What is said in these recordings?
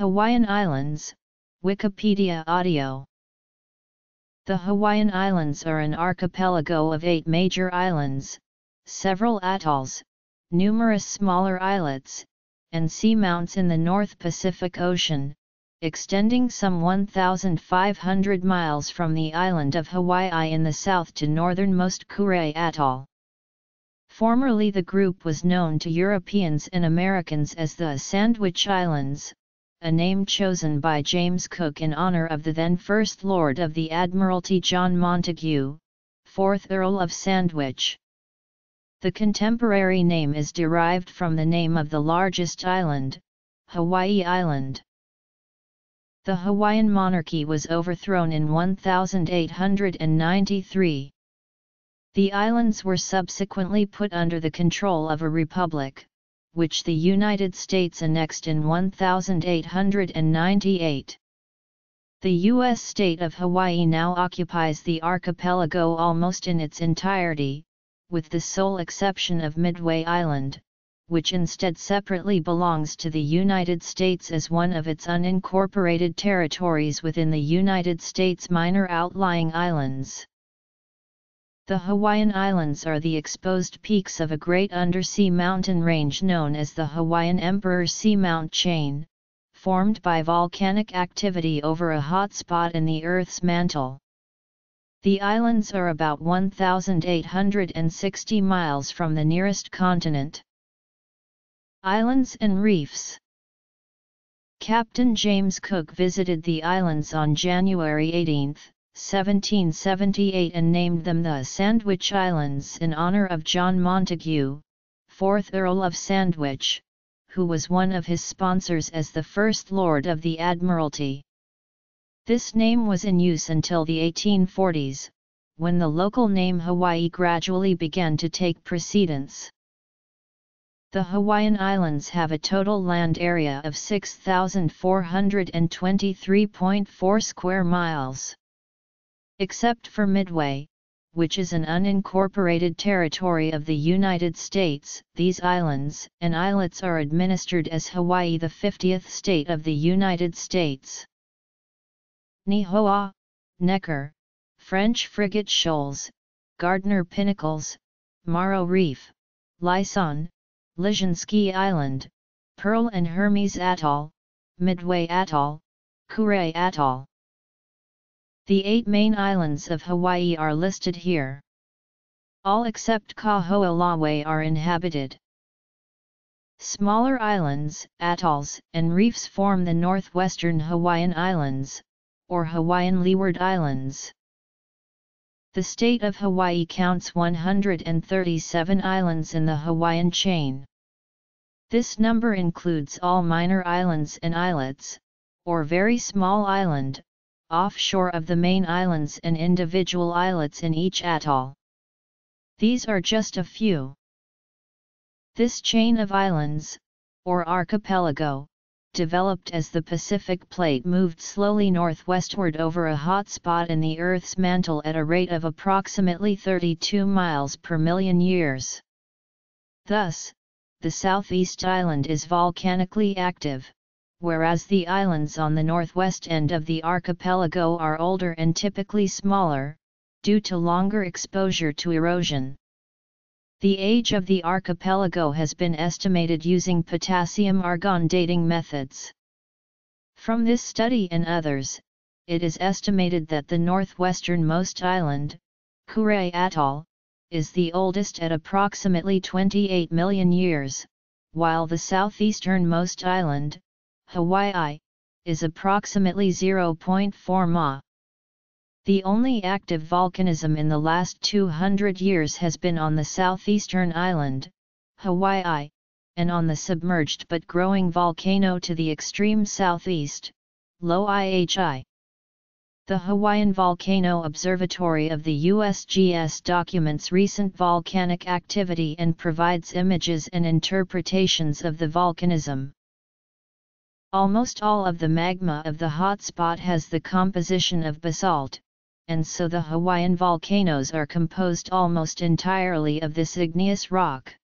Hawaiian Islands, Wikipedia Audio The Hawaiian Islands are an archipelago of eight major islands, several atolls, numerous smaller islets, and seamounts in the North Pacific Ocean, extending some 1,500 miles from the island of Hawaii in the south to northernmost Kure Atoll. Formerly the group was known to Europeans and Americans as the Sandwich Islands, a name chosen by James Cook in honor of the then First Lord of the Admiralty John Montagu, 4th Earl of Sandwich. The contemporary name is derived from the name of the largest island, Hawaii Island. The Hawaiian monarchy was overthrown in 1893. The islands were subsequently put under the control of a republic, which the United States annexed in 1898. The U.S. state of Hawaii now occupies the archipelago almost in its entirety, with the sole exception of Midway Island, which instead separately belongs to the United States as one of its unincorporated territories within the United States minor outlying islands. The Hawaiian Islands are the exposed peaks of a great undersea mountain range known as the Hawaiian Emperor Seamount Chain, formed by volcanic activity over a hot spot in the Earth's mantle. The islands are about 1,860 miles from the nearest continent. Islands and Reefs Captain James Cook visited the islands on January 18, 1778 and named them the Sandwich Islands in honor of John Montagu, 4th Earl of Sandwich, who was one of his sponsors as the First Lord of the Admiralty. This name was in use until the 1840s, when the local name Hawaii gradually began to take precedence. The Hawaiian Islands have a total land area of 6,423.4 square miles. Except for Midway, which is an unincorporated territory of the United States, these islands and islets are administered as Hawaii the 50th state of the United States. Nihoa, Necker, French Frigate Shoals, Gardner Pinnacles, Maro Reef, Laysan, Lisiansky Island, Pearl and Hermes Atoll, Midway Atoll, Kure Atoll. The eight main islands of Hawaii are listed here. All except Kahoolawe are inhabited. Smaller islands, atolls, and reefs form the northwestern Hawaiian Islands, or Hawaiian Leeward Islands. The state of Hawaii counts 137 islands in the Hawaiian chain. This number includes all minor islands and islets, or very small island, offshore of the main islands and individual islets in each atoll. These are just a few. This chain of islands, or archipelago, developed as the Pacific Plate moved slowly northwestward over a hot spot in the Earth's mantle at a rate of approximately 32 miles per million years. Thus, the southeast island is volcanically active whereas the islands on the northwest end of the archipelago are older and typically smaller, due to longer exposure to erosion. The age of the archipelago has been estimated using potassium-argon dating methods. From this study and others, it is estimated that the northwesternmost island, Kure Atoll, is the oldest at approximately 28 million years, while the southeasternmost island, Hawaii, is approximately 0.4 ma. The only active volcanism in the last 200 years has been on the southeastern island, Hawaii, and on the submerged but growing volcano to the extreme southeast, Loihi. The Hawaiian Volcano Observatory of the USGS documents recent volcanic activity and provides images and interpretations of the volcanism. Almost all of the magma of the hotspot has the composition of basalt, and so the Hawaiian volcanoes are composed almost entirely of this igneous rock.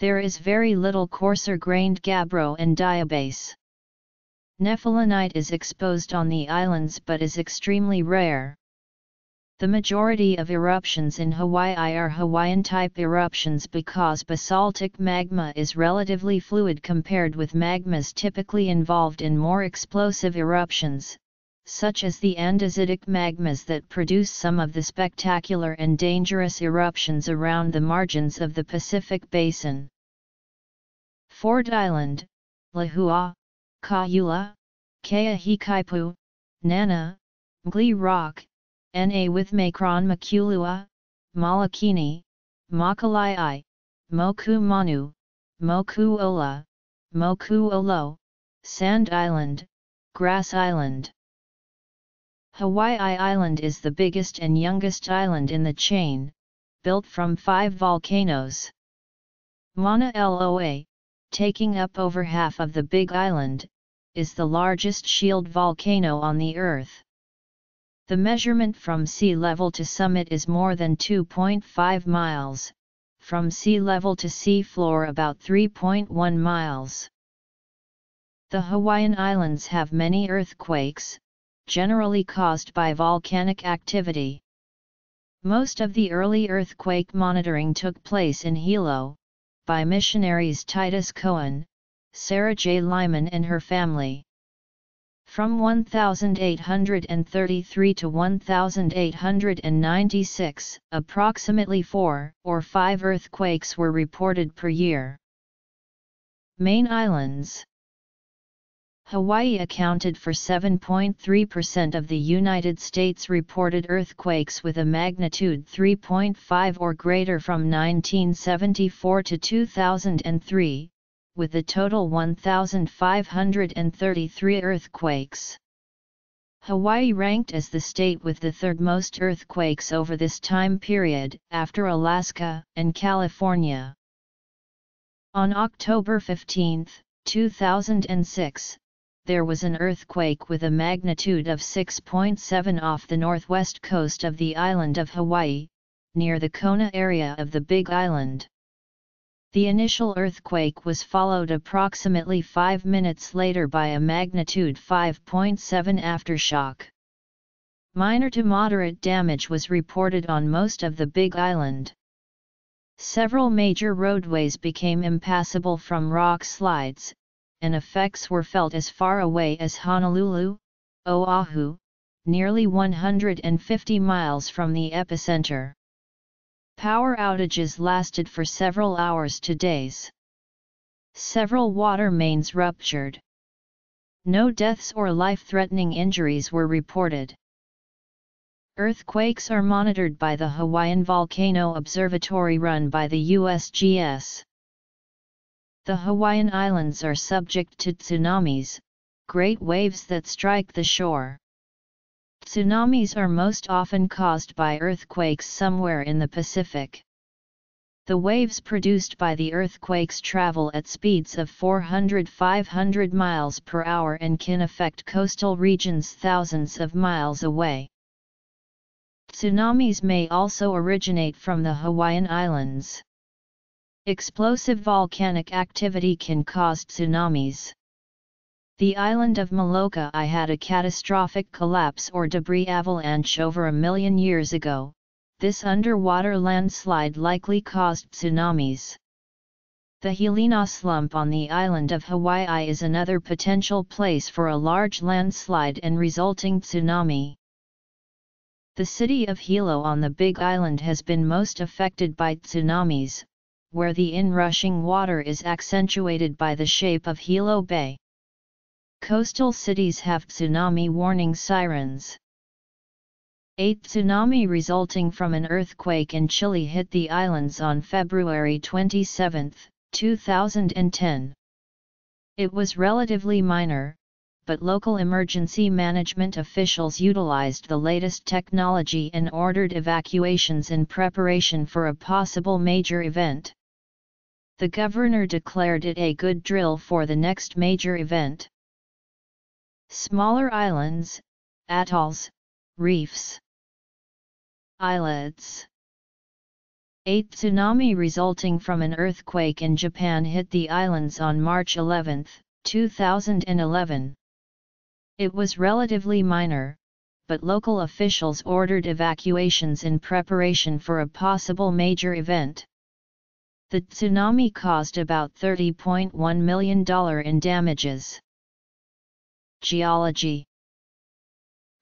There is very little coarser grained gabbro and diabase. Nephelinite is exposed on the islands but is extremely rare. The majority of eruptions in Hawaii are Hawaiian-type eruptions because basaltic magma is relatively fluid compared with magmas typically involved in more explosive eruptions, such as the andesitic magmas that produce some of the spectacular and dangerous eruptions around the margins of the Pacific Basin. Ford Island, Lehua, Kaula, Keahikaipu, Nana, Glee Rock, Na with Makron Makulua, Molokini, Makalai, Moku Manu, Moku Ola, Moku Olo, Sand Island, Grass Island. Hawaii Island is the biggest and youngest island in the chain, built from five volcanoes. Mauna Loa, taking up over half of the Big Island, is the largest shield volcano on the Earth. The measurement from sea level to summit is more than 2.5 miles, from sea level to sea floor about 3.1 miles. The Hawaiian Islands have many earthquakes, generally caused by volcanic activity. Most of the early earthquake monitoring took place in Hilo, by missionaries Titus Coan, Sarah J. Lyman and her family. From 1833 to 1896, approximately 4 or 5 earthquakes were reported per year. Main Islands Hawaii accounted for 7.3% of the United States reported earthquakes with a magnitude 3.5 or greater from 1974 to 2003, with a total 1,533 earthquakes. Hawaii ranked as the state with the third most earthquakes over this time period, after Alaska and California. On October 15, 2006, there was an earthquake with a magnitude of 6.7 off the northwest coast of the island of Hawaii, near the Kona area of the Big Island. The initial earthquake was followed approximately 5 minutes later by a magnitude 5.7 aftershock. Minor to moderate damage was reported on most of the Big Island. Several major roadways became impassable from rock slides, and effects were felt as far away as Honolulu, Oahu, nearly 150 miles from the epicenter. Power outages lasted for several hours to days. Several water mains ruptured. No deaths or life-threatening injuries were reported. Earthquakes are monitored by the Hawaiian Volcano Observatory run by the USGS. The Hawaiian Islands are subject to tsunamis, great waves that strike the shore. Tsunamis are most often caused by earthquakes somewhere in the Pacific. The waves produced by the earthquakes travel at speeds of 400-500 miles per hour and can affect coastal regions thousands of miles away. Tsunamis may also originate from the Hawaiian Islands. Explosive volcanic activity can cause tsunamis. The island of Molokai had a catastrophic collapse or debris avalanche over a million years ago, this underwater landslide likely caused tsunamis. The Hilina slump on the island of Hawaii is another potential place for a large landslide and resulting tsunami. The city of Hilo on the Big Island has been most affected by tsunamis, where the inrushing water is accentuated by the shape of Hilo Bay. Coastal cities have tsunami warning sirens. A tsunami resulting from an earthquake in Chile hit the islands on February 27, 2010. It was relatively minor, but local emergency management officials utilized the latest technology and ordered evacuations in preparation for a possible major event. The governor declared it a good drill for the next major event. Smaller islands, atolls, reefs. Islets A tsunami resulting from an earthquake in Japan hit the islands on March 11, 2011. It was relatively minor, but local officials ordered evacuations in preparation for a possible major event. The tsunami caused about $30.1 million in damages. Geology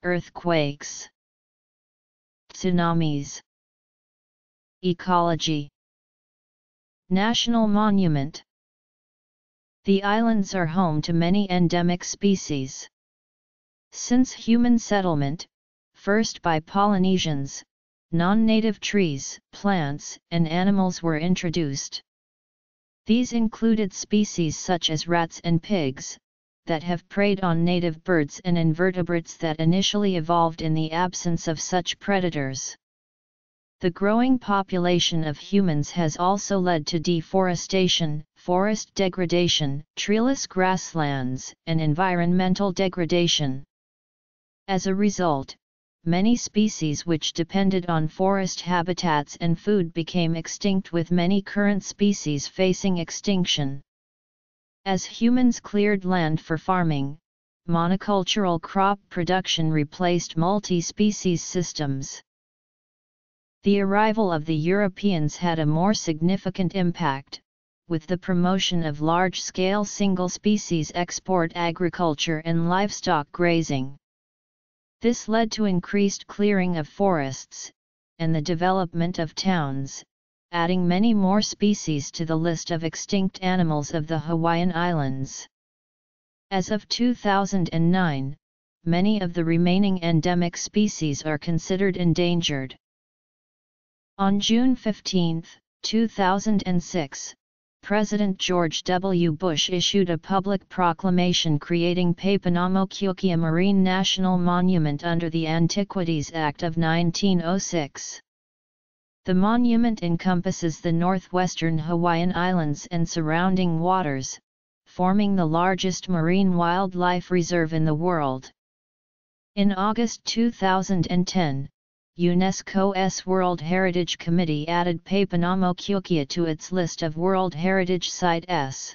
Earthquakes Tsunamis Ecology National Monument The islands are home to many endemic species. Since human settlement, first by Polynesians, non-native trees, plants, and animals were introduced. These included species such as rats and pigs, that have preyed on native birds and invertebrates that initially evolved in the absence of such predators. The growing population of humans has also led to deforestation, forest degradation, treeless grasslands, and environmental degradation. As a result, many species which depended on forest habitats and food became extinct with many current species facing extinction. As humans cleared land for farming, monocultural crop production replaced multi-species systems. The arrival of the Europeans had a more significant impact, with the promotion of large-scale single-species export agriculture and livestock grazing. This led to increased clearing of forests, and the development of towns, adding many more species to the list of extinct animals of the Hawaiian Islands. As of 2009, many of the remaining endemic species are considered endangered. On June 15, 2006, President George W. Bush issued a public proclamation creating Papahanaumokuakea Marine National Monument under the Antiquities Act of 1906. The monument encompasses the northwestern Hawaiian Islands and surrounding waters, forming the largest marine wildlife reserve in the world. In August 2010, UNESCO's World Heritage Committee added Papahanaumokuakea to its list of World Heritage Sites.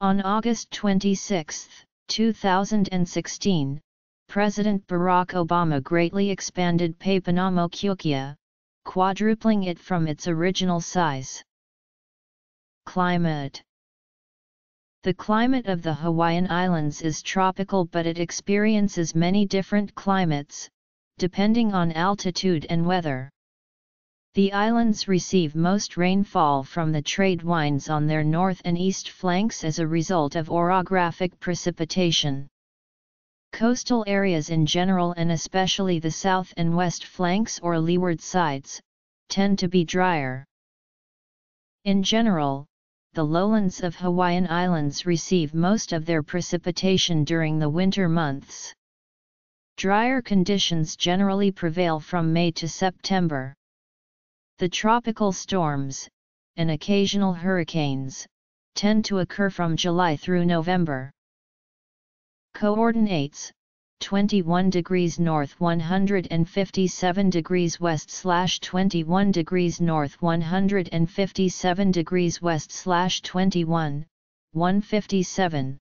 On August 26, 2016, President Barack Obama greatly expanded Papahanaumokuakea, quadrupling it from its original size. Climate The climate of the Hawaiian Islands is tropical but it experiences many different climates, depending on altitude and weather. The islands receive most rainfall from the trade winds on their north and east flanks as a result of orographic precipitation. Coastal areas in general and especially the south and west flanks or leeward sides, tend to be drier. In general, the lowlands of Hawaiian Islands receive most of their precipitation during the winter months. Drier conditions generally prevail from May to September. The tropical storms, and occasional hurricanes, tend to occur from July through November. Coordinates. 21 degrees north 157 degrees west slash 21 degrees north 157 degrees west slash 21, 157